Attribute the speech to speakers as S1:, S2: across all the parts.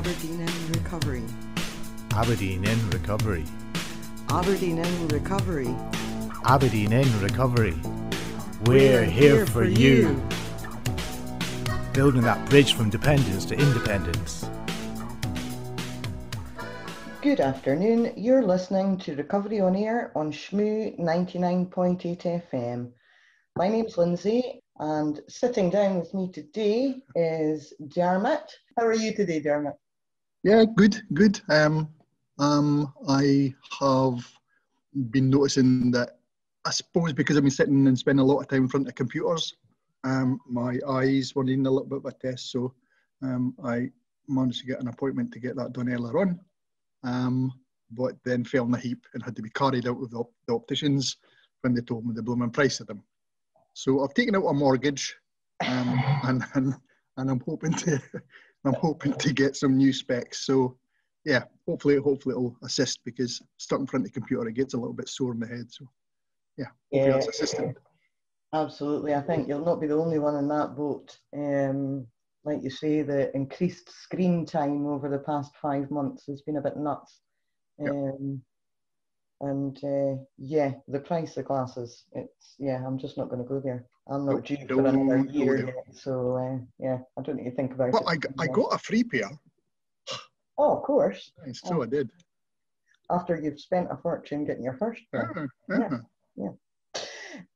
S1: Aberdeen in recovery.
S2: Aberdeen in recovery.
S1: Aberdeen in recovery.
S2: Aberdeen in recovery. We're, here, for you. Building that bridge from dependence to independence.
S3: Good afternoon. You're listening to Recovery on Air on Shmu 99.8 FM. My name's Lindsay, and sitting down with me today is Dermot. How are you today, Dermot?
S4: Yeah, good, good. Um, um, I have been noticing that I suppose because I've been sitting and spending a lot of time in front of computers, um, my eyes were needing a little bit of a test, so um, I managed to get an appointment to get that done earlier on. Um, but then fell in a heap and had to be carried out with the, op- the opticians when they told me the blooming price of them. So I've taken out a mortgage, um, and, and and I'm hoping to I'm hoping to get some new specs. So yeah, hopefully hopefully it'll assist because stuck in front of the computer it gets a little bit sore in the head. So yeah, hopefully
S3: Yeah.
S4: that's assistant.
S3: Absolutely. I think you'll not be the only one in that boat. Um, like you say, the increased screen time over the past five months has been a bit nuts.
S4: Yep.
S3: Um, and uh, yeah, the price of glasses, it's, yeah, I'm just not going to go there. I'm not due for another year yet. So uh, yeah, I don't need to think about
S4: well,
S3: it.
S4: I, I got a free pair.
S3: Oh, of course.
S4: Nice, So I did.
S3: After you've spent a fortune getting your first pair.
S4: Uh,
S3: Yeah.
S4: uh,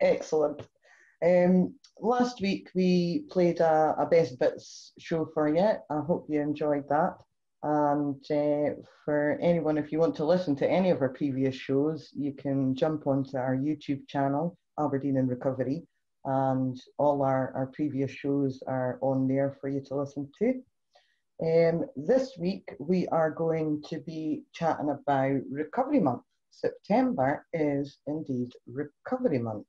S3: Excellent. Um, last week we played a, a best bits show for you. I hope you enjoyed that. And uh, for anyone, if you want to listen to any of our previous shows, you can jump onto our YouTube channel, Aberdeen in Recovery, and all our, our previous shows are on there for you to listen to. Um, this week we are going to be chatting about Recovery Month. September is indeed Recovery Month.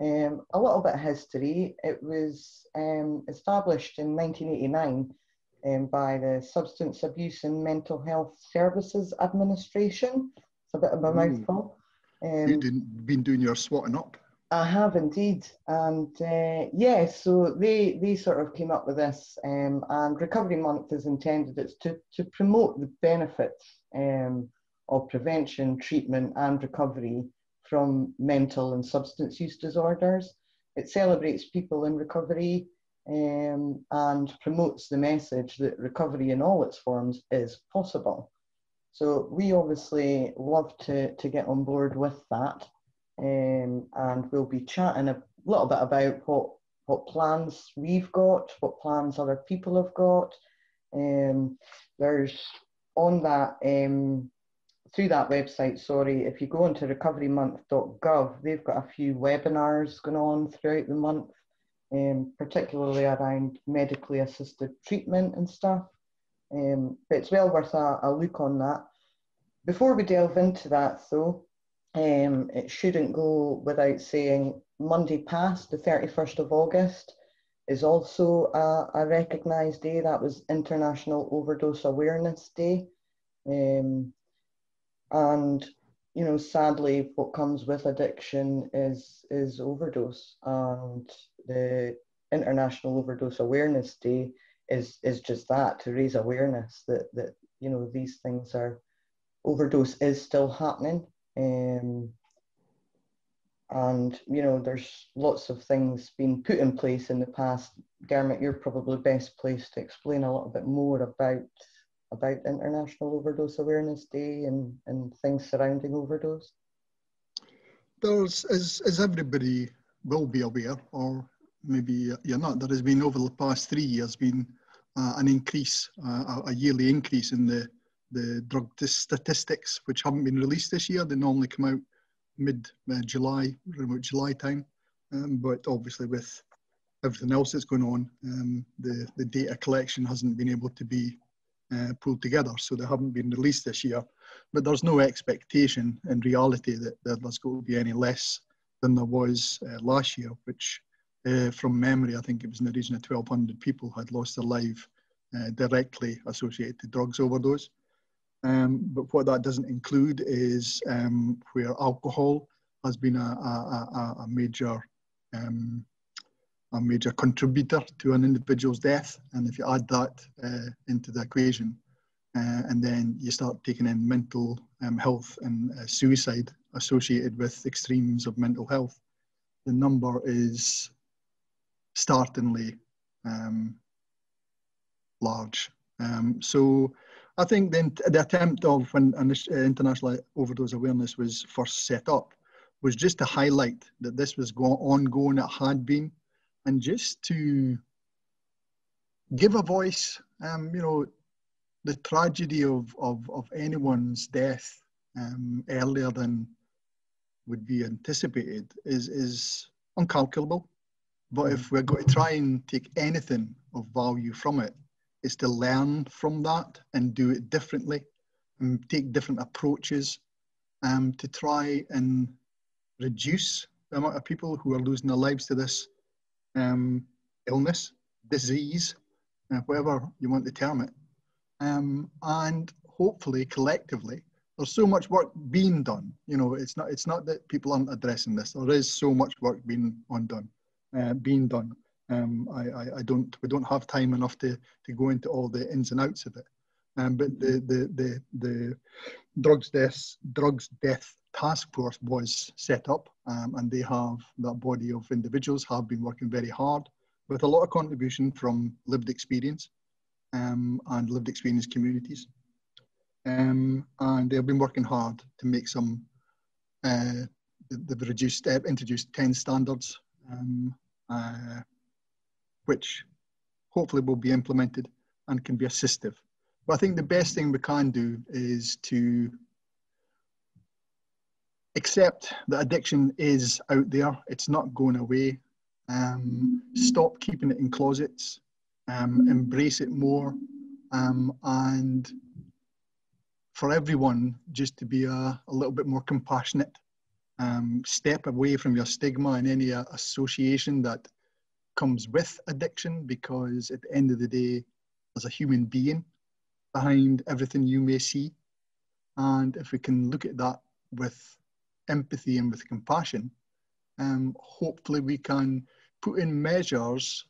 S3: Um, a little bit of history. It was um, established in 1989 um, by the Substance Abuse and Mental Health Services Administration. It's a bit of a
S4: Ooh.
S3: mouthful.
S4: You've
S3: Um,
S4: been, been doing your swatting up.
S3: I have indeed, and uh, yeah, so they they sort of came up with this, um, and Recovery Month is intended it's to to promote the benefits um, of prevention, treatment, and recovery from mental and substance use disorders. It celebrates people in recovery um, and promotes the message that recovery in all its forms is possible. So we obviously love to to get on board with that um, and we'll be chatting a little bit about what what plans we've got, what plans other people have got. Um, there's on that um, through that website. Sorry, if you go onto recoverymonth.gov, they've got a few webinars going on throughout the month, um, particularly around medically assisted treatment and stuff. Um, but it's well worth a, a look on that. Before we delve into that, though, um, it shouldn't go without saying Monday past, the 31st of August, is also a, a recognised day. That was International Overdose Awareness Day. Um, and, you know, sadly, what comes with addiction is, is overdose. And the International Overdose Awareness Day is, is just that, to raise awareness that, that, you know, these things are, overdose is still happening. Um, and you know, there's lots of things being put in place in the past. Dermot, you're probably best placed to explain a little bit more about about International Overdose Awareness Day and, and things surrounding overdose.
S4: There's, as, as everybody will be aware, or maybe you're not, there has been over the past three years been uh, an increase, uh, a- yearly increase in the, the drug statistics, which haven't been released this year. They normally come out mid uh, July time. Um, but obviously, with everything else that's going on, um, the, the data collection hasn't been able to be uh, pulled together, so they haven't been released this year. But there's no expectation in reality that, that there's going to be any less than there was uh, last year, which uh, from memory, I think it was in the region of 1,200 people had lost their life uh, directly associated to drugs overdose. Um, but what that doesn't include is um, where alcohol has been a, a, a, a major um, a major contributor to an individual's death. And if you add that uh, into the equation, uh, and then you start taking in mental um, health and uh, suicide associated with extremes of mental health, the number is startlingly um, large. Um, so I think the, the attempt of when uh, international overdose awareness was first set up was just to highlight that this was go- ongoing, it had been, and just to give a voice, um, you know, the tragedy of, of, of anyone's death um, earlier than would be anticipated is, is uncalculable. But if we're going to try and take anything of value from it, is to learn from that and do it differently and take different approaches um, to try and reduce the amount of people who are losing their lives to this um, illness, disease, uh, whatever you want to term it. Um, and hopefully, collectively, there's so much work being done. You know, it's not it's not that people aren't addressing this. There is so much work being undone, uh, being done. Um, I, I, I, don't we don't have time enough to to go into all the ins and outs of it. Um, but the the the the drugs deaths drugs death task force was set up, um, and they have that body of individuals have been working very hard with a lot of contribution from lived experience um, and lived experience communities. Um, and they've been working hard to make some, uh, they've reduced, uh, introduced 10 standards, um, uh, which hopefully will be implemented and can be assistive. But I think the best thing we can do is to accept that addiction is out there, it's not going away. Um, stop keeping it in closets, um, embrace it more, um, and for everyone just to be a, a little bit more compassionate. Um, step away from your stigma and any uh, association that comes with addiction because at the end of the day, there's a human being behind everything you may see. And if we can look at that with empathy and with compassion, um, hopefully we can put in measures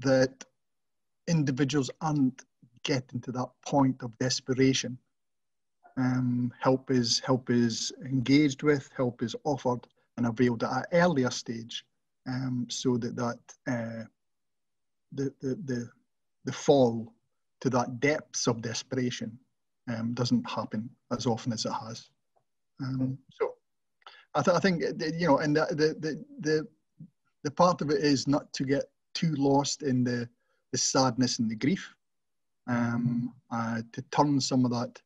S4: that individuals aren't getting to that point of desperation. Um, help is help is engaged with, help is offered and availed at an earlier stage, um, so that that uh, the, the the the fall to that depths of desperation um, doesn't happen as often as it has. Um, so I, th- I, think you know, and the, the the the part of it is not to get too lost in the the sadness and the grief, um, uh, to turn some of that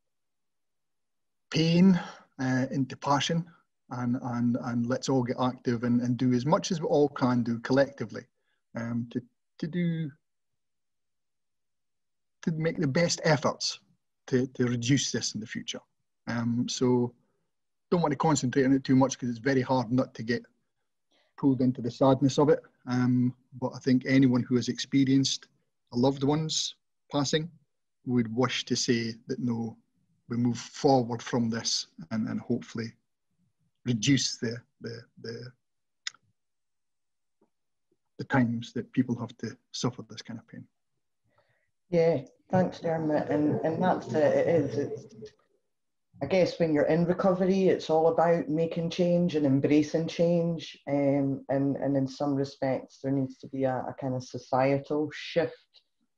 S4: pain uh, into passion, and and and let's all get active and, and do as much as we all can do collectively, um, to to do to make the best efforts to, to reduce this in the future. Um, so don't want to concentrate on it too much because it's very hard not to get pulled into the sadness of it. Um, but I think anyone who has experienced a loved one's passing would wish to say that no, we move forward from this and, and hopefully reduce the, the, the, the times that people have to suffer this kind of pain.
S3: Yeah, thanks, Dermot. And and that's it. It is. It's I guess when you're in recovery, it's all about making change and embracing change. Um, and, and in some respects, there needs to be a, a kind of societal shift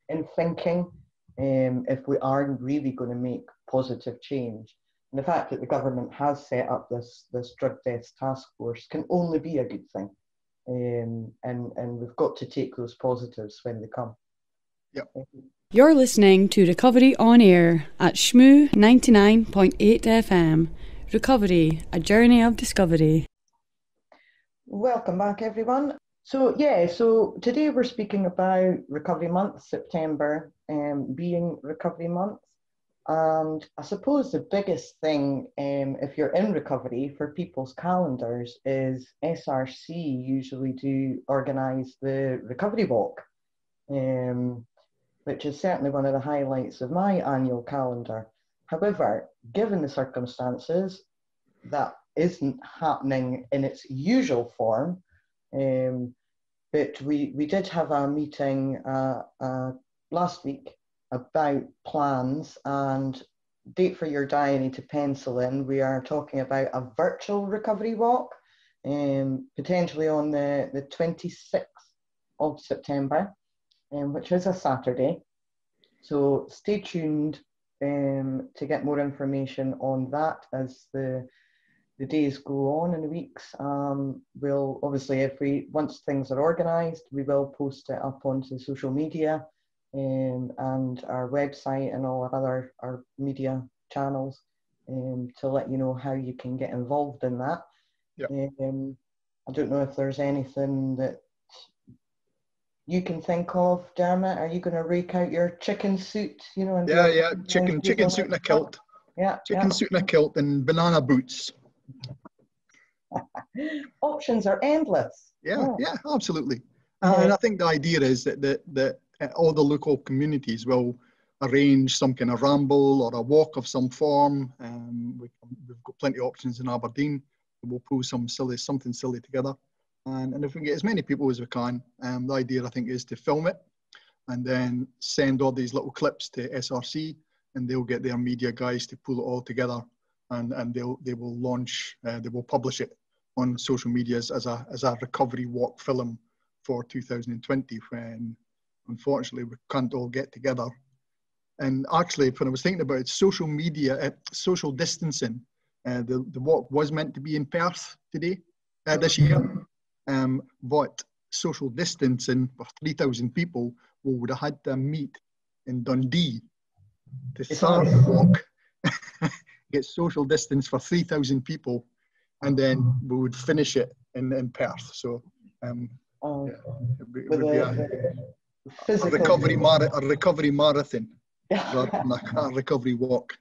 S3: in thinking um, if we are really going to make positive change. And the fact that the government has set up this, this drug deaths task force can only be a good thing. Um, and, and we've got to take those positives when they come.
S4: Yep.
S5: You're listening to Recovery on Air at Shmu 99.8 FM. Recovery, a journey of discovery.
S3: Welcome back, everyone. So, yeah, so today we're speaking about Recovery Month, September um, being Recovery Month. And I suppose the biggest thing, um, if you're in recovery for people's calendars, is SRC usually do organise the recovery walk. Um, which is certainly one of the highlights of my annual calendar. However, given the circumstances, that isn't happening in its usual form. Um, but we, we did have a meeting uh, uh, last week about plans and date for your diary to pencil in. We are talking about a virtual recovery walk, um, potentially on the, the 26th of September, um, which is a Saturday. So stay tuned um, to get more information on that as the the days go on and the weeks. Um, we'll obviously, if we once things are organised, we will post it up onto social media um, and our website and all our other our media channels um, to let you know how you can get involved in that.
S4: Yep.
S3: Um, I don't know if there's anything that you can think of, Dermot. Are you going to rake out your chicken suit? You know, and
S4: Yeah, yeah, chicken, chicken suit and a kilt,
S3: Yeah,
S4: chicken
S3: yeah.
S4: suit and a kilt and banana boots.
S3: Options are endless.
S4: Yeah,
S3: Oh.
S4: yeah, absolutely. Uh, and I think the idea is that, that, that all the local communities will arrange some kind of ramble or a walk of some form. Um, we, we've got plenty of options in Aberdeen. We'll pull some silly, something silly together. And, and if we get as many people as we can, um, the idea I think is to film it and then send all these little clips to SRC and they'll get their media guys to pull it all together and, and they'll, they will launch, uh, they will publish it on social medias as a, as a recovery walk film for 2020 when unfortunately we can't all get together. And actually, when I was thinking about it, social media, uh, social distancing, uh, the, the walk was meant to be in Perth today, uh, this year. Um, but social distancing for 3,000 people, we would have had to meet in Dundee to start the walk, get social distance for 3,000 people, and then we would finish it in, in Perth. So um,
S3: Uh,
S4: it would it would be
S3: a,
S4: a, a recovery mara- a recovery marathon rather than a, a recovery walk.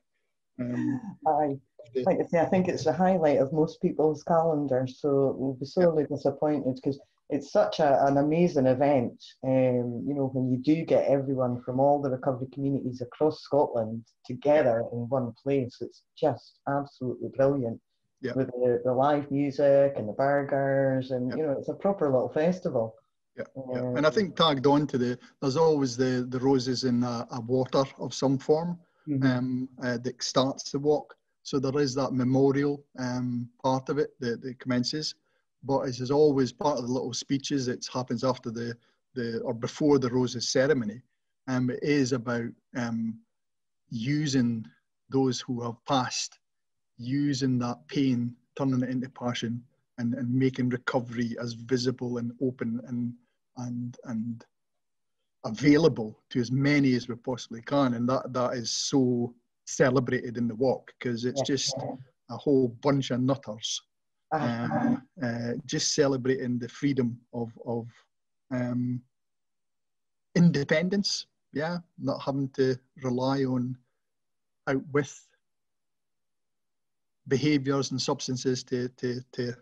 S4: Um,
S3: Aye. Like I say, I think it's the highlight of most people's calendars, so we'll be sorely disappointed because it's such a, an amazing event. Um, you know, when you do get everyone from all the recovery communities across Scotland together in one place, it's just absolutely brilliant.
S4: Yeah.
S3: With the, the live music and the burgers, and
S4: Yeah.
S3: you know, it's a proper little festival.
S4: Yeah, yeah.
S3: Um,
S4: And I think tagged on to the, there's always the, the roses in a, a water of some form
S3: mhm.
S4: um, uh, that starts the walk. So there is that memorial um, part of it that, that commences. But as is always part of the little speeches, it happens after the, the or before the roses ceremony. Um, it is about um, using those who have passed, using that pain, turning it into passion, and, and making recovery as visible and open and and and available to as many as we possibly can. And that that is so celebrated in the walk because it's just a whole bunch of nutters
S3: Ah,
S4: um, uh, just celebrating the freedom of of um, independence. Yeah, not having to rely on out with behaviours and substances to to to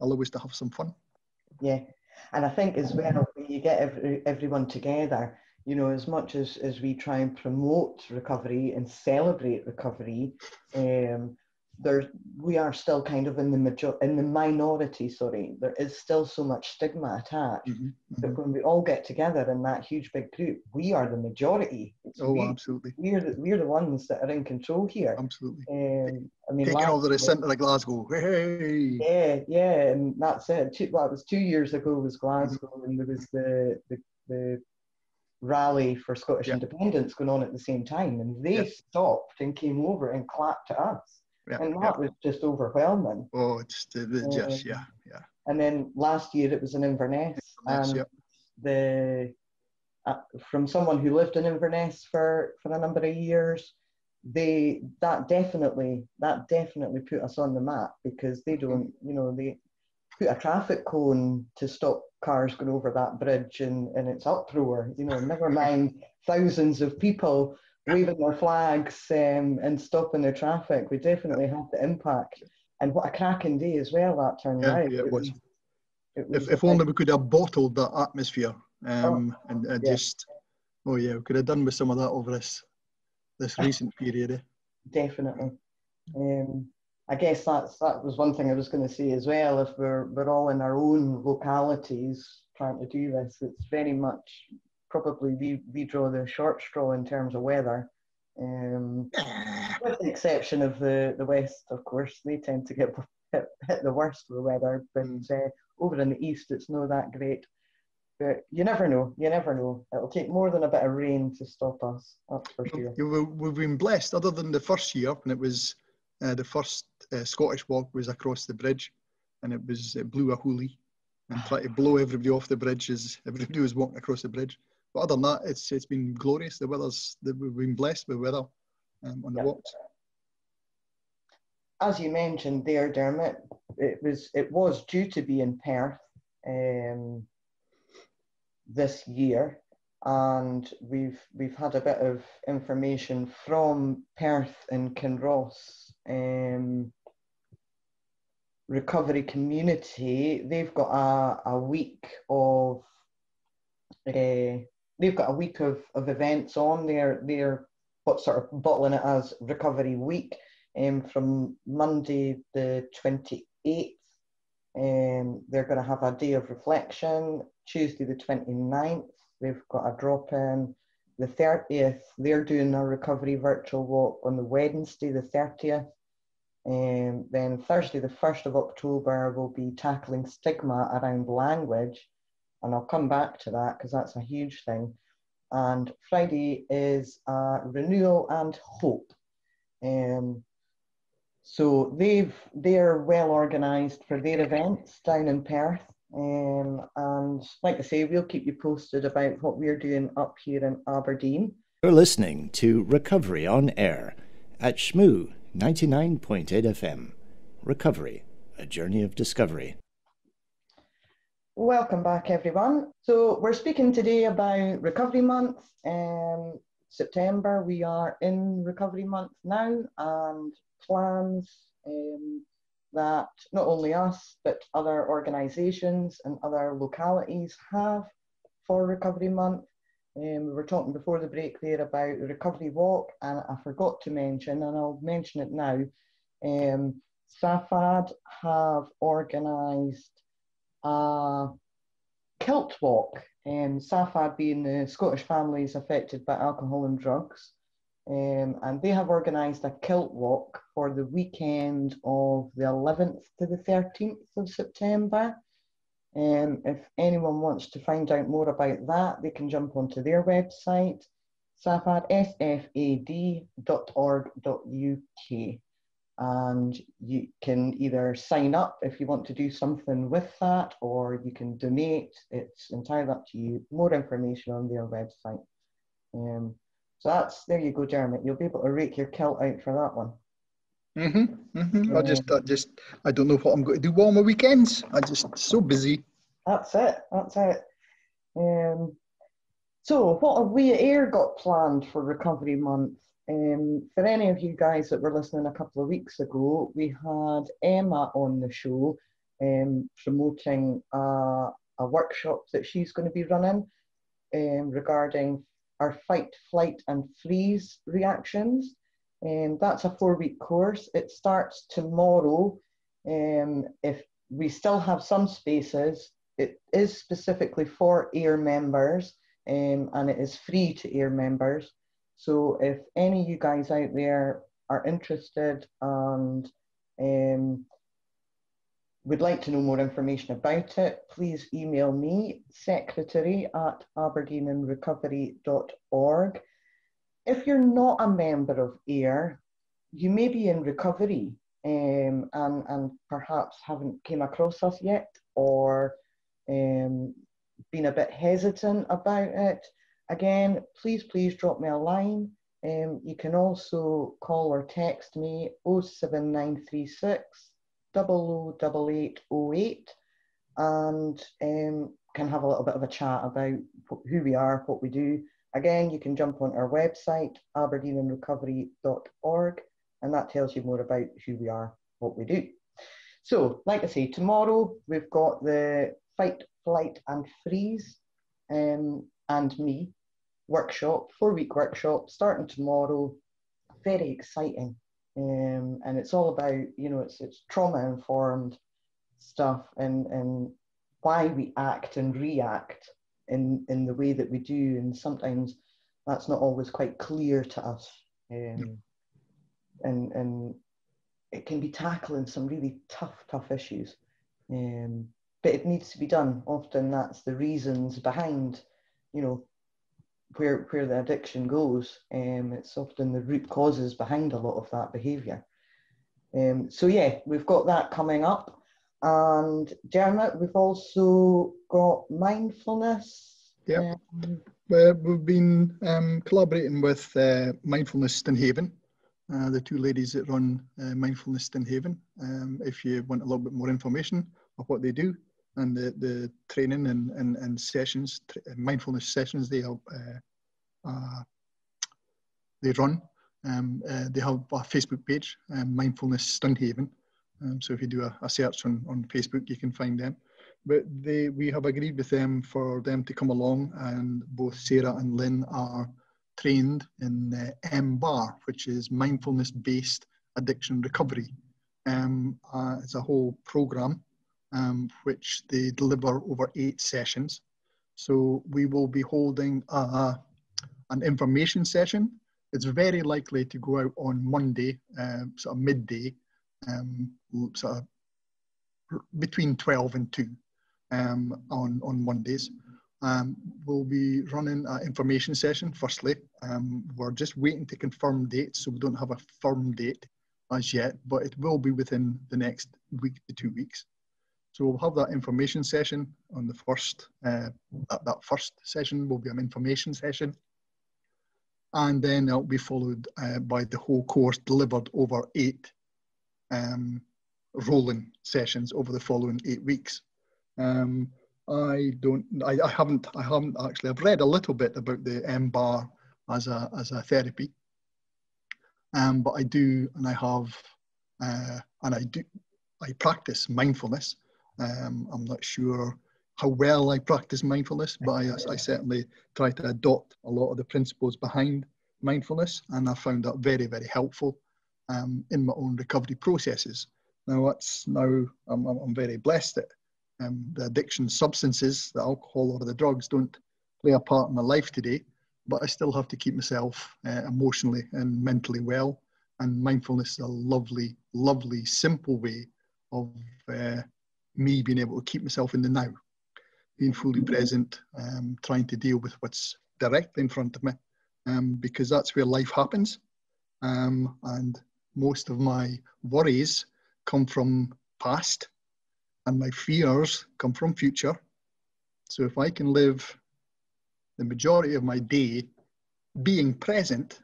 S4: allow us to have some fun.
S3: Yeah, and I think as well, you get every, everyone together, you know, as much as, as we try and promote recovery and celebrate recovery, um, there we are still kind of in the major in the minority. Sorry, there is still so much stigma attached.
S4: Mhm,
S3: But when we all get together in that huge big group, we are the majority.
S4: Oh,
S3: we,
S4: absolutely,
S3: we're the, we're the ones that are in control here.
S4: absolutely.
S3: Um, I mean,
S4: Taking over the centre of Glasgow. Hey,
S3: yeah, yeah, and that's it. Two, well, it was two years ago was Glasgow, and there was the the, the rally for Scottish independence going on at the same time, and they stopped and came over and clapped to us,
S4: yeah,
S3: and
S4: yeah.
S3: that was just overwhelming.
S4: Oh, it's the, the just yeah, yeah.
S3: And then last year it was in Inverness,
S4: Yes,
S3: and
S4: yeah.
S3: the uh, from someone who lived in Inverness for for a number of years, they that definitely that definitely put us on the map because they don't you know they put a traffic cone to stop cars going over that bridge and and it's uproar you know never mind thousands of people waving their flags um, and stopping the traffic we definitely had the impact and what a cracking day as well that turned
S4: Yeah,
S3: out
S4: yeah, it was.
S3: it was
S4: If, if only we could have bottled that atmosphere um, and uh,
S3: yeah.
S4: just, oh yeah, we could have done with some of that over this this recent period. Eh?
S3: definitely. Um, I guess that's that was one thing I was going to say as well. If we're we're all in our own localities trying to do this, it's very much probably we, we draw the short straw in terms of weather. Um, with the exception of the, the west, of course, they tend to get hit, hit the worst with the weather. But
S4: Mm.
S3: uh, over in the east, it's not that great. But you never know. You never know. It'll take more than a bit of rain to stop us. That's for sure.
S4: We've been blessed, other than the first year when it was uh, the first uh, Scottish walk was across the bridge, and it was it blew a hoolie and tried to blow everybody off the bridge as everybody was walking across the bridge. But other than that, it's it's been glorious. The weather's we've been blessed with weather um, on the
S3: Yeah.
S4: walks.
S3: as you mentioned there, Dermot, it was it was due to be in Perth um, this year, and we've we've had a bit of information from Perth and Kinross um, recovery community. They've got a, a week of uh, they've got a week of, of events on. They're they're what sort of bottling it as recovery week um, from Monday the 28th. Um, they're going to have a day of reflection. Tuesday the 29th, they've got a drop in. The 30th, they're doing a recovery virtual walk on the Wednesday the 30th. Um, then Thursday the 1st of October will be tackling stigma around language. And I'll come back to that because that's a huge thing. And Friday is uh, renewal and hope. Um, so they've they're well organised for their events down in Perth, um, and like I say, we'll keep you posted about what we're doing up here in Aberdeen.
S6: You're listening to Recovery on Air at Shmu 99.8 FM. Recovery, a journey of discovery.
S3: Welcome back, everyone. So we're speaking today about Recovery Month. Um, September, we are in Recovery Month now, and plans um, that not only us but other organisations and other localities have for Recovery Month. Um, we were talking before the break there about the Recovery Walk, and I forgot to mention, and I'll mention it now. Um, SAFAD have organised a kilt walk, um, SAFAD being the Scottish families affected by alcohol and drugs. Um, and they have organised a kilt walk for the weekend of the 11th to the 13th of September. Um, if anyone wants to find out more about that, they can jump onto their website, safad.sfad.org.uk and you can either sign up if you want to do something with that or you can donate. It's entirely up to you. More information on their website. Um, so that's there you go Dermot. You'll be able to rake your kilt out for that one.
S4: Mm-hmm, mm-hmm. I just, I just, I don't know what I'm going to do on my weekends. I just so busy.
S3: that's it that's it. Um, so what have we at air got planned for recovery month um, for any of you guys that were listening a couple of weeks ago, we had Emma on the show um, promoting a, a workshop that she's going to be running um, regarding our fight, flight, and freeze reactions. And that's a four week course. It starts tomorrow. Um, if we still have some spaces, it is specifically for AIR members um, and it is free to AIR members. So if any of you guys out there are interested and um, would like to know more information about it, please email me, secretary at aberdeeninrecovery.org. If you're not a member of AIR, you may be in recovery um, and, and perhaps haven't came across us yet or um, been a bit hesitant about it. Again, please, please drop me a line. Um, you can also call or text me 07936 008808 and um, can have a little bit of a chat about who we are, what we do. Again, you can jump on our website, aberdeeninrecovery.org, and that tells you more about who we are, what we do. So, like I say, tomorrow we've got the Fight, Flight and Freeze um, and me workshop, four week workshop starting tomorrow. Very exciting. Um, and it's all about, you know, it's, it's trauma informed stuff and, and why we act and react in in the way that we do, and sometimes that's not always quite clear to us. Um, And and it can be tackling some really tough, tough issues. Um, but it needs to be done. Often that's the reasons behind, you know, where where the addiction goes. Um, it's often the root causes behind a lot of that behaviour. Um, so yeah, we've got that coming up. And Dermot, we've also got mindfulness.
S4: Yeah,
S3: Um,
S4: we've been um, collaborating with uh, Mindfulness Stonehaven, uh, the two ladies that run uh, Mindfulness Stonehaven. Um, if you want a little bit more information of what they do and the, the training and, and, and sessions, uh, mindfulness sessions they have, uh, uh, they run, um, uh, they have a Facebook page, um, Mindfulness Stonehaven. Um, so if you do a, a search on, on Facebook, you can find them but they we have agreed with them for them to come along and both Sarah and Lynn are trained in the MBAR, which is mindfulness based addiction recovery. Um, uh, it's a whole program um, which they deliver over eight sessions. So we will be holding a, an information session. It's very likely to go out on Monday, uh, sort of midday, um, sort of between 12 and 2 um, on, on Mondays. Um, we'll be running an information session firstly. Um, we're just waiting to confirm dates, so we don't have a firm date as yet, but it will be within the next week to two weeks. So we'll have that information session on the first, uh, that, that first session will be an information session. And then it'll be followed uh, by the whole course delivered over eight um, rolling sessions over the following eight weeks. Um, I don't, I, I haven't, I haven't actually, I've read a little bit about the MBAR as a, as a therapy. Um, but I do, and I have, uh, and I do, I practice mindfulness. Um, I'm not sure how well I practice mindfulness, but I, I certainly try to adopt a lot of the principles behind mindfulness, and I found that very, very helpful um, in my own recovery processes. Now that's now I'm, I'm very blessed that um, the addiction substances, the alcohol or the drugs, don't play a part in my life today. But I still have to keep myself uh, emotionally and mentally well. And mindfulness is a lovely, lovely, simple way of uh, me being able to keep myself in the now, being fully present, um, trying to deal with what's directly in front of me, um, because that's where life happens. Um, and most of my worries come from past and my fears come from future. So if I can live the majority of my day being present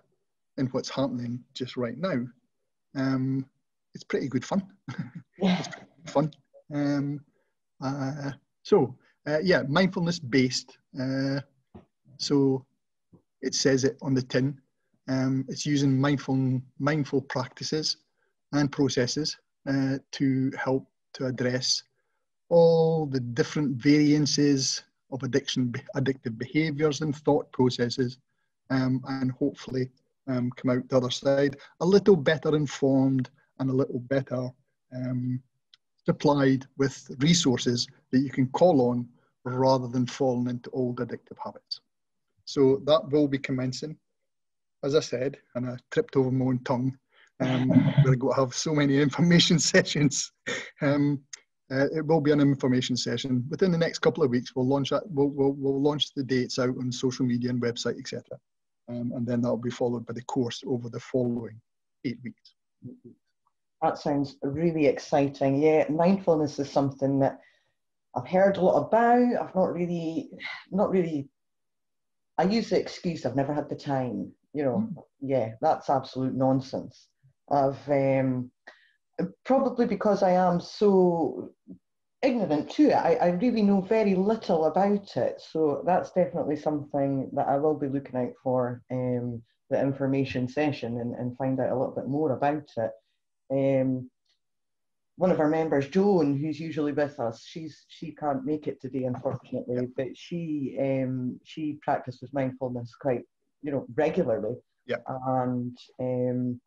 S4: in what's happening just right now, um, it's pretty good fun.
S3: yeah.
S4: it's pretty good fun. Um, uh, so uh, yeah, mindfulness based. Uh, so it says it on the tin. Um, it's using mindful mindful practices and processes uh, to help to address all the different variances of addiction, addictive behaviors and thought processes, um, and hopefully um, come out the other side a little better informed and a little better um, supplied with resources that you can call on rather than falling into old addictive habits. So that will be commencing, as I said, and I tripped over my own tongue. Um, we're going to have so many information sessions. Um, uh, it will be an information session within the next couple of weeks. We'll launch that. We'll, we'll, we'll launch the dates out on social media and website, etc. Um, and then that will be followed by the course over the following eight weeks.
S3: That sounds really exciting. Yeah, mindfulness is something that I've heard a lot about. I've not really, not really. I use the excuse I've never had the time. You know, mm. yeah, that's absolute nonsense. I've um, probably because I am so ignorant to it. I, I really know very little about it. So that's definitely something that I will be looking out for um, the information session and, and find out a little bit more about it. Um, one of our members, Joan, who's usually with us, she's she can't make it today, unfortunately, but she um, she practices mindfulness quite you know regularly.
S4: Yeah.
S3: And um,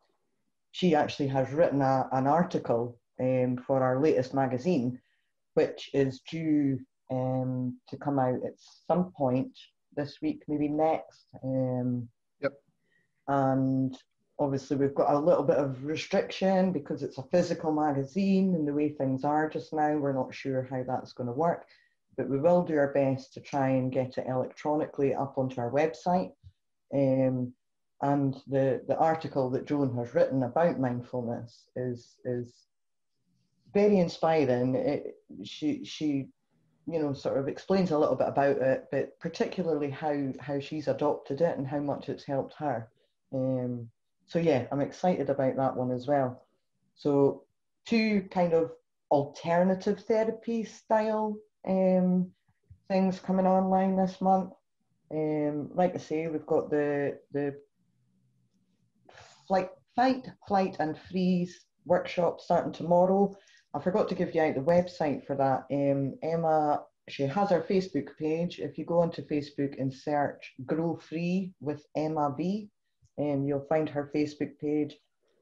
S3: she actually has written a, an article um, for our latest magazine, which is due um, to come out at some point this week, maybe next. Um,
S4: Yep.
S3: And obviously, we've got a little bit of restriction because it's a physical magazine and the way things are just now, we're not sure how that's going to work. But we will do our best to try and get it electronically up onto our website. Um, and the, the article that Joan has written about mindfulness is, is very inspiring. It, she, she, you know, sort of explains a little bit about it, but particularly how, how she's adopted it and how much it's helped her. Um, so yeah, I'm excited about that one as well. So two kind of alternative therapy style um, things coming online this month. Um, like I say, we've got the the flight, fight, flight, and freeze workshop starting tomorrow. I forgot to give you out the website for that. Um, Emma, she has her Facebook page. If you go onto Facebook and search "Grow Free" with Emma V, um, you'll find her Facebook page.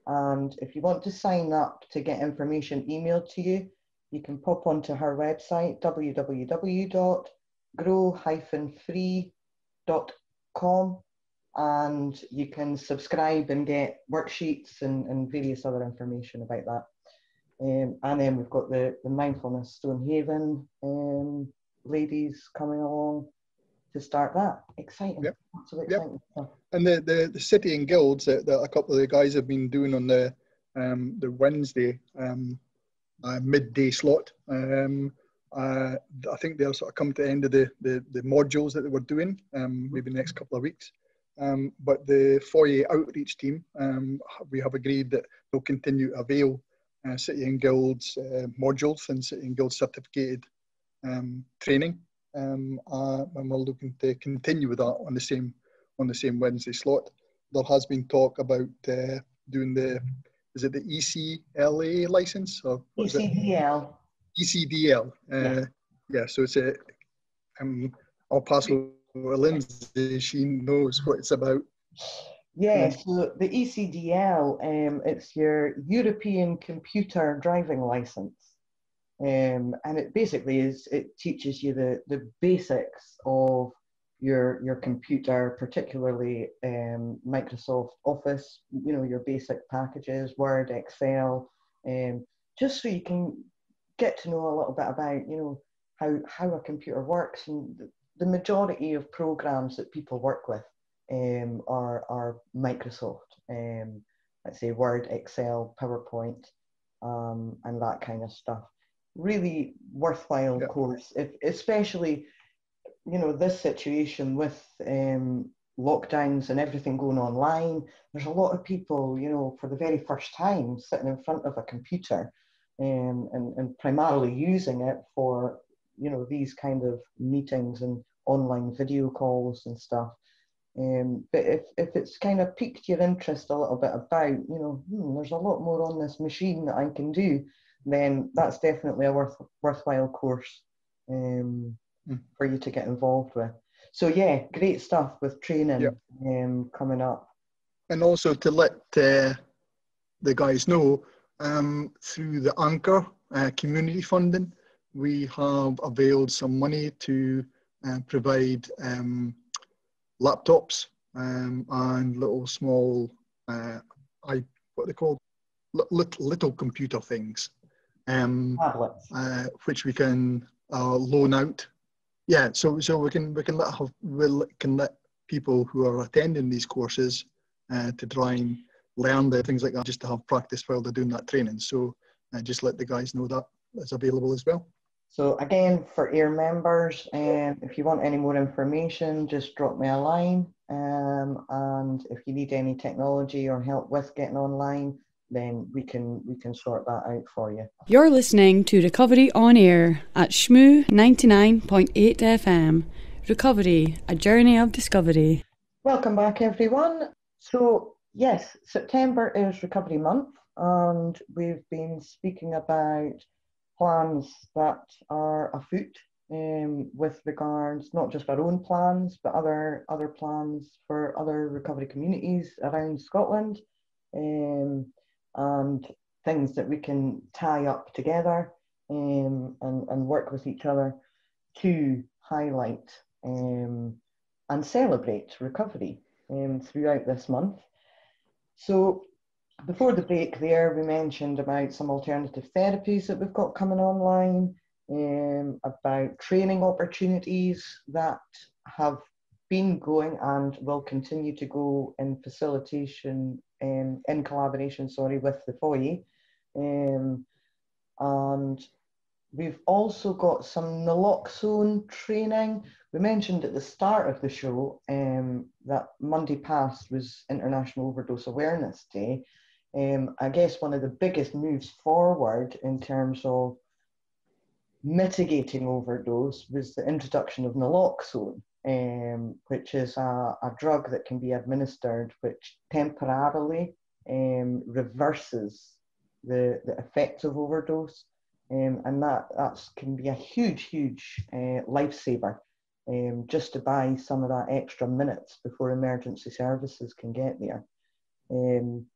S3: And if you want to sign up to get information emailed to you, you can pop onto her website www.grow-free.com and you can subscribe and get worksheets and, and various other information about that. Um, and then we've got the, the Mindfulness Stonehaven um, ladies coming along to start that. Exciting.
S4: Yep.
S3: Lots
S4: Yep.
S3: exciting.
S4: And the, the, the city and guilds that, that a couple of the guys have been doing on the um, the Wednesday um, uh, midday slot. Um, uh, I think they'll sort of come to the end of the, the, the modules that they were doing, um, maybe the next couple of weeks. Um, but the foyer outreach team, um, we have agreed that they'll continue to avail uh, City and Guilds uh, modules and City and Guilds certificated um, training. Um, uh, and we're looking to continue with that on the same on the same Wednesday slot. There has been talk about uh, doing the is it the ECLA license or what is it?
S3: ECDL.
S4: ECDL. Uh,
S3: Yeah.
S4: yeah. so it's a. Um, I'll pass over to Lindsay. She knows what it's about.
S3: Yeah, so the ECDL, um, it's your European Computer Driving License. Um, and it basically is, it teaches you the, the basics of your, your computer, particularly um, Microsoft Office, you know, your basic packages, Word, Excel, um, just so you can get to know a little bit about, you know, how, how a computer works. And the, majority of programs that people work with um, are, are Microsoft, um, let's say Word, Excel, PowerPoint, um, and that kind of stuff. Really worthwhile
S4: Yeah.
S3: course, if, especially, you know, this situation with um, lockdowns and everything going online. There's a lot of people, you know, for the very first time sitting in front of a computer um, and, and primarily using it for, you know, these kind of meetings and online video calls and stuff. Um, but if, if it's kind of piqued your interest a little bit about, you know, hmm, there's a lot more on this machine that I can do, then that's definitely a worth, worthwhile course um,
S4: Mm.
S3: for you to get involved with. So yeah, great stuff with training
S4: Yep.
S3: um, coming up.
S4: And also to let uh, the guys know, um, through the Anchor uh, community funding, we have availed some money to uh, provide um, laptops um, and little small, uh, I what are they called, Li- little, little computer things, um, uh, which we can uh, loan out. Yeah, so so we can we can let have, we can let people who are attending these courses uh, to try and learn the things like that, just to have practice while they're doing that training. So uh, just let the guys know that it's available as well.
S3: So again, for AIR members, um, if you want any more information, just drop me a line. Um, and if you need any technology or help with getting online, then we can we can sort that out for you.
S5: You're listening to Recovery on Air at Shmu 99.8 FM. Recovery, a journey of discovery.
S3: Welcome back, everyone. So yes, September is Recovery Month, and we've been speaking about plans that are afoot um, with regards not just our own plans, but other other plans for other recovery communities around Scotland, um, and things that we can tie up together um, and, and work with each other to highlight um, and celebrate recovery um, throughout this month. So before the break there, we mentioned about some alternative therapies that we've got coming online, um, about training opportunities that have been going and will continue to go in facilitation, um, in collaboration, sorry, with the FOIE. Um, and we've also got some naloxone training. We mentioned at the start of the show um, that Monday past was International Overdose Awareness Day. Um, I guess one of the biggest moves forward in terms of mitigating overdose was the introduction of naloxone, um, which is a, a, drug that can be administered which temporarily um, reverses the, the effects of overdose. Um, and that that's, can be a huge, huge uh, lifesaver um, just to buy some of that extra minutes before emergency services can get there. Um,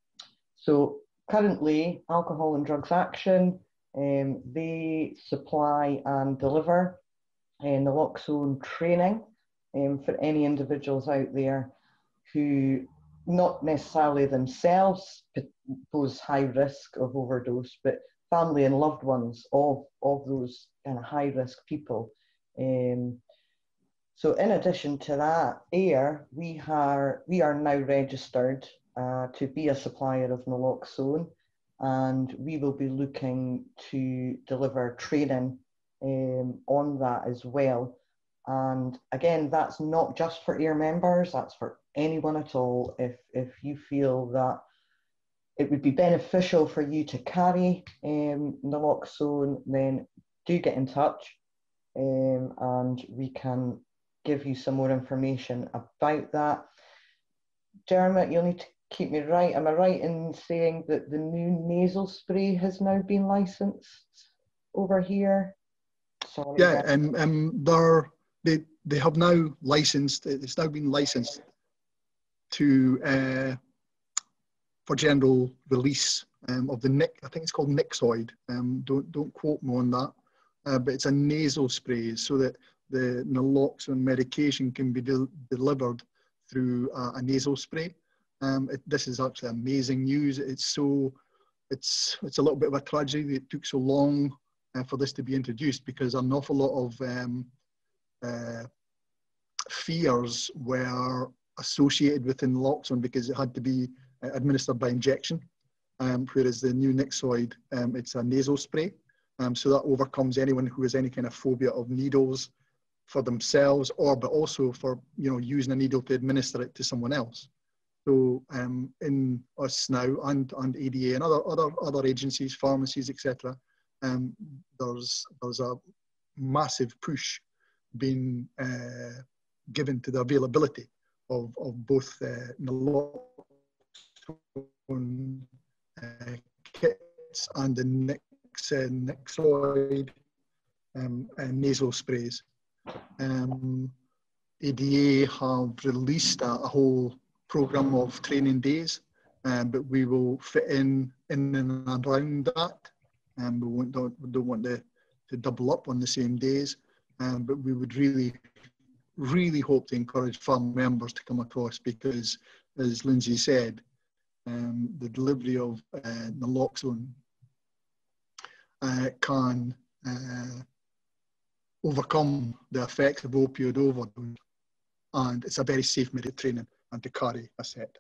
S3: so currently, Alcohol and Drugs Action, um, they supply and deliver uh, naloxone training um, for any individuals out there who not necessarily themselves pose high risk of overdose, but family and loved ones of, of those kind of high risk people. Um, so in addition to that, AIR, we are, we are now registered uh, to be a supplier of naloxone and we will be looking to deliver training um, on that as well. And again, that's not just for AIR members, that's for anyone at all. If, if you feel that it would be beneficial for you to carry um, naloxone, then do get in touch um, and we can give you some more information about that. Dermot, you'll need to keep me right. Am I right in saying that the new nasal spray has now been licensed over here?
S4: Sorry, yeah, and um, they're, they they have now licensed. It's now been licensed to uh, for general release um, of the Nick. I think it's called Nyxoid. Um, don't don't quote me on that, uh, but it's a nasal spray so that the naloxone medication can be de delivered through a, a nasal spray. Um, it, this is actually amazing news. It's so, it's it's a little bit of a tragedy that it took so long uh, for this to be introduced because an awful lot of um, uh, fears were associated with naloxone because it had to be uh, administered by injection, um, whereas the new Nyxoid, um, it's a nasal spray. Um, so that overcomes anyone who has any kind of phobia of needles for themselves or but also for you know using a needle to administer it to someone else. So um, in us now and, and ADA and other, other, other agencies, pharmacies, etc., um, there's, there's a massive push being uh, given to the availability of, of both uh, naloxone uh, kits and the Nix, uh, Nyxoid um, and nasal sprays. Um, ADA have released a, a whole program of training days, um, but we will fit in in and around that. And um, we, don't, don't want to, to double up on the same days, um, but we would really, really hope to encourage family members to come across because, as Lindsay said, um, the delivery of uh, naloxone uh, can uh, overcome the effects of opioid overdose, and it's a very safe of training and to carry a set.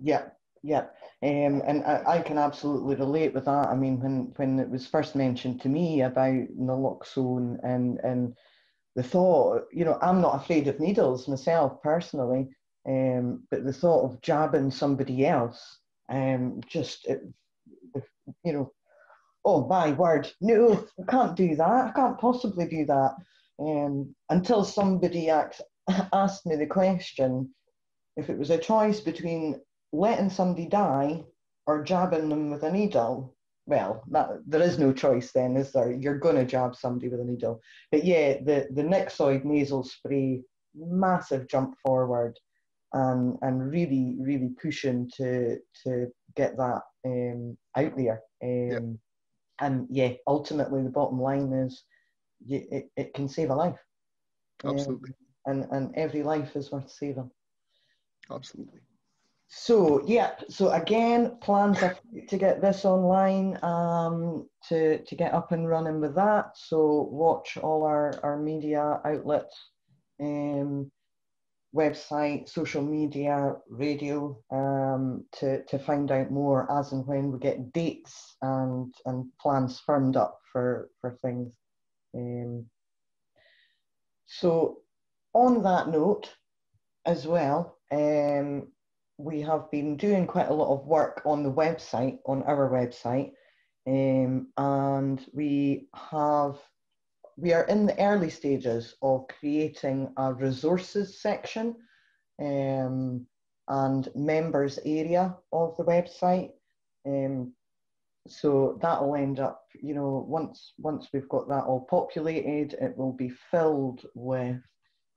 S3: Yeah, yeah, um, and I, I, can absolutely relate with that. I mean, when when it was first mentioned to me about naloxone and and the thought, you know, I'm not afraid of needles myself personally, um, but the thought of jabbing somebody else, um, just it, you know, oh my word, no, I can't do that. I can't possibly do that. Um, until somebody acts, asked me the question if it was a choice between letting somebody die or jabbing them with a needle. Well, that, there is no choice then, is there? You're going to jab somebody with a needle. But yeah, the, the Nyxoid nasal spray, massive jump forward and, and really, really pushing to, to get that um, out there. Um, yep. And yeah, ultimately, the bottom line is you, it, it can save a life.
S4: Absolutely.
S3: Um, and, and every life is worth saving.
S4: Absolutely.
S3: So yeah, so again, plans are to get this online, um, to to get up and running with that. So watch all our our media outlets, um, website, social media, radio, um, to to find out more as and when we get dates and and plans firmed up for for things. Um, so on that note, as well. Um, we have been doing quite a lot of work on the website, on our website, um, and we have we are in the early stages of creating a resources section um, and members area of the website. Um, so that'll end up, you know, once once we've got that all populated, it will be filled with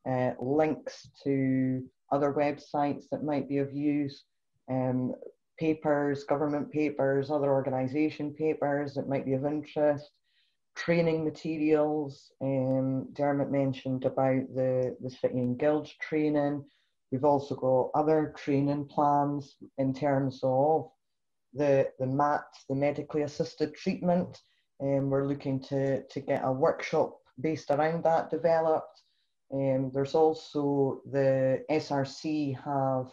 S3: uh, links to other websites that might be of use, um, papers, government papers, other organisation papers that might be of interest, training materials. Um, Dermot mentioned about the, the City and Guilds training. We've also got other training plans in terms of the, the MAT, the medically assisted treatment. And um, we're looking to, to get a workshop based around that developed. Um, there's also the SRC have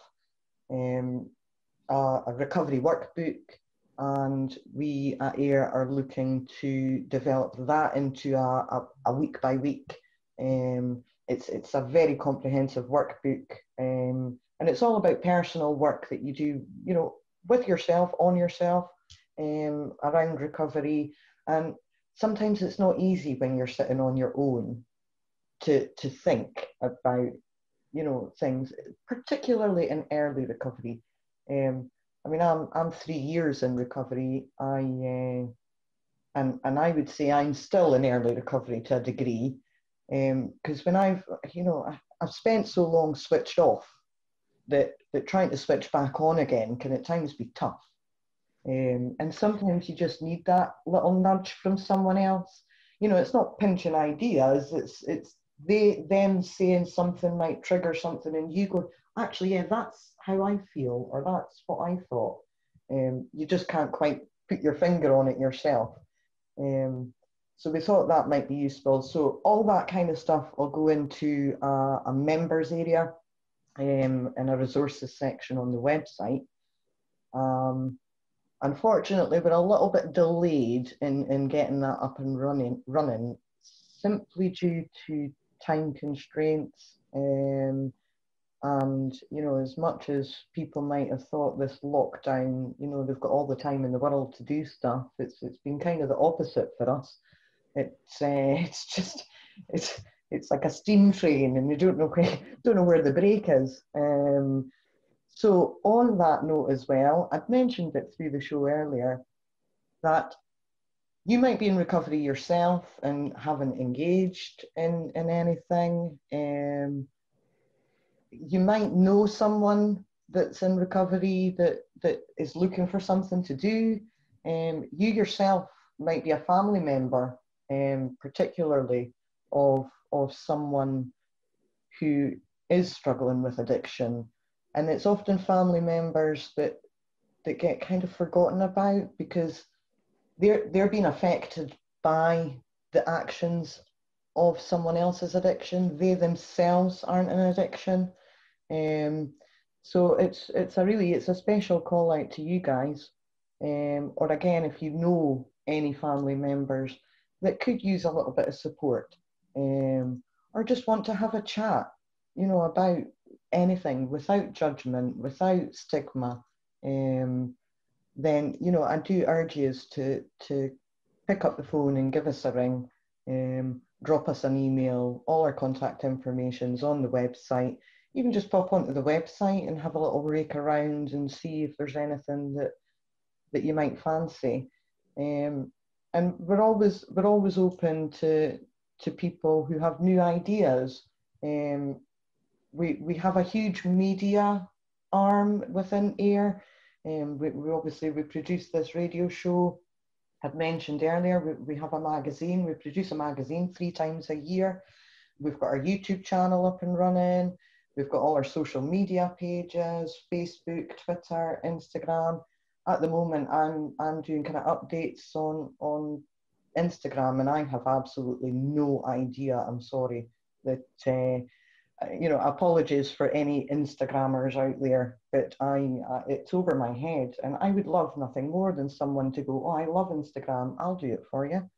S3: um, a, a, recovery workbook, and we at AIR are looking to develop that into a, a, a week by week. Um, it's it's a very comprehensive workbook, um, and it's all about personal work that you do, you know, with yourself, on yourself, um, around recovery, and sometimes it's not easy when you're sitting on your own to to think about you know things, particularly in early recovery. Um, I mean, I'm I'm three years in recovery. I uh, and and I would say I'm still in early recovery to a degree, because um, when I've you know I, I've spent so long switched off that that trying to switch back on again can at times be tough. Um, and sometimes you just need that little nudge from someone else. You know, it's not pinching ideas. It's it's they them saying something might trigger something and you go actually yeah that's how i feel or that's what i thought. Um, you just can't quite put your finger on it yourself. Um, so we thought that might be useful. So all that kind of stuff will go into a, a members area um, in a resources section on the website. Um, unfortunately we're a little bit delayed in, in getting that up and running running simply due to time constraints. Um, and, you know, as much as people might have thought this lockdown, you know, they've got all the time in the world to do stuff, it's, it's been kind of the opposite for us. It's, uh, it's just, it's, it's like a steam train and you don't know where, don't know where the brake is. Um, so on that note as well, I've mentioned it through the show earlier that you might be in recovery yourself and haven't engaged in, in anything. Um, you might know someone that's in recovery that, that is looking for something to do. Um, you yourself might be a family member, um, particularly of, of someone who is struggling with addiction. And it's often family members that, that get kind of forgotten about because they're they're being affected by the actions of someone else's addiction. They themselves aren't an addiction. Um, so it's it's a really it's a special call out to you guys. Um, or again, if you know any family members that could use a little bit of support, um, or just want to have a chat, you know, about anything without judgment, without stigma. Um, then you know I do urge you to to pick up the phone and give us a ring, um, drop us an email. All our contact information is on the website. You can just pop onto the website and have a little rake around and see if there's anything that that you might fancy. Um, and we're always we're always open to to people who have new ideas. Um, we we have a huge media arm within AIR um, we, we, obviously we produce this radio show. had mentioned earlier, we, we have a magazine. We produce a magazine three times a year. We've got our YouTube channel up and running. We've got all our social media pages, Facebook, Twitter, Instagram. At the moment, I'm, I'm doing kind of updates on, on Instagram and I have absolutely no idea, I'm sorry, that, uh, you know, apologies for any Instagrammers out there, but I, uh, it's over my head and I would love nothing more than someone to go, oh, I love Instagram, I'll do it for you.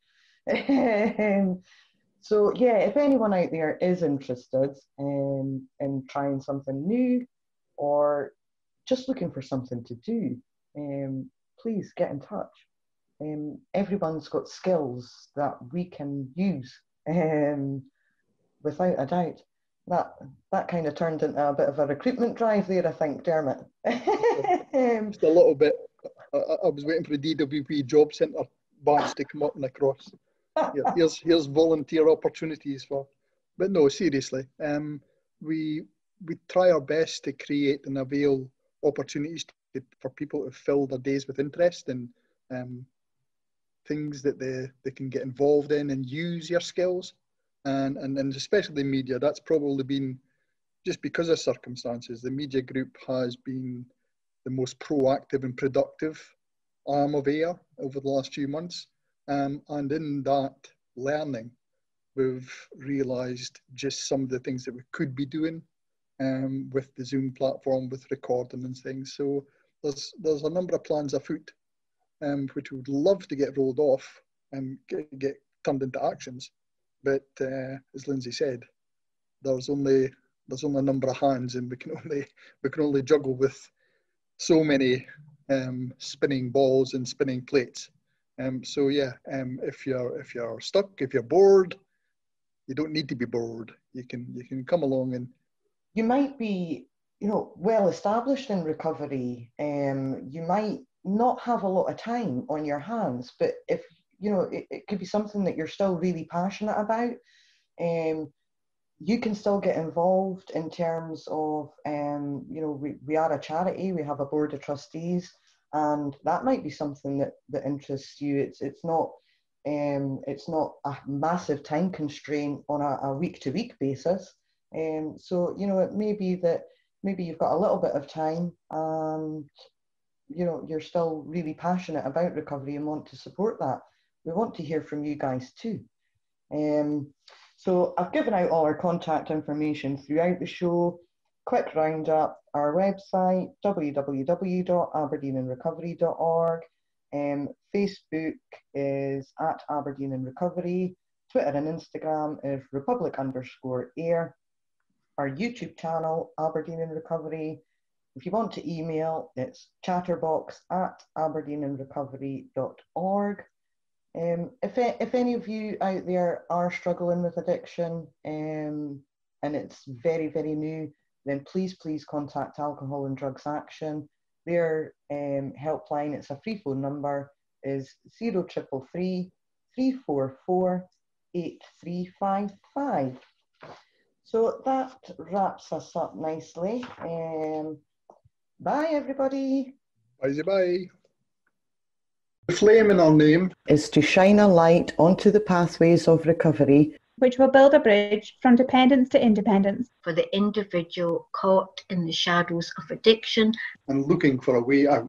S3: So yeah, if anyone out there is interested in, in trying something new or just looking for something to do, um, please get in touch. Um, everyone's got skills that we can use um, without a doubt. That that kind of turned into a bit of a recruitment drive there, I think, Dermot.
S4: Just a little bit. I, I was waiting for the DWP Job Centre badge to come up and across. Here- Here's here's volunteer opportunities for. But no, seriously, um, we we try our best to create and avail opportunities to, for people to fill their days with interest and um, things that they, they can get involved in and use your skills. And, and, and especially media, that's probably been just because of circumstances. The media group has been the most proactive and productive arm of AIR over the last few months. Um, and in that learning, we've realised just some of the things that we could be doing um, with the Zoom platform, with recording and things. So there's there's a number of plans afoot, um, which we would love to get rolled off and get, get turned into actions. But uh, as Lindsay said, there's only there's only a number of hands, and we can only we can only juggle with so many um, spinning balls and spinning plates. Um, so yeah, um, if you're if you're stuck, if you're bored, you don't need to be bored. You can you can come along and
S3: you might be, you know, well established in recovery. Um, you might not have a lot of time on your hands, but if you know, it, it could be something that you're still really passionate about. Um, you can still get involved in terms of, um, you know, we, we are a charity, we have a board of trustees, and that might be something that, that interests you. It's, it's not um, it's not a massive time constraint on a, a week-to-week basis. Um, so, you know, it may be that maybe you've got a little bit of time and, you know, you're still really passionate about recovery and want to support that. We want to hear from you guys too. Um, so I've given out all our contact information throughout the show. Quick roundup, our website, www.aberdeeninrecovery.org. Um, Facebook is at Aberdeen in Recovery. Twitter and Instagram is Republic underscore air. Our YouTube channel, Aberdeen in Recovery. If you want to email, it's chatterbox at aberdeeninrecovery.org. Um, if, if any of you out there are struggling with addiction um, and it's very, very new, then please, please contact Alcohol and Drugs Action. Their um, helpline, it's a free phone number, is 0333 344 8355. So that wraps us up nicely. Um, bye, everybody.
S4: bye bye. The flame in our name
S3: Is to shine a light onto the pathways of recovery
S7: which will build a bridge from dependence to independence.
S8: for the individual caught in the shadows of addiction
S4: and looking for a way out.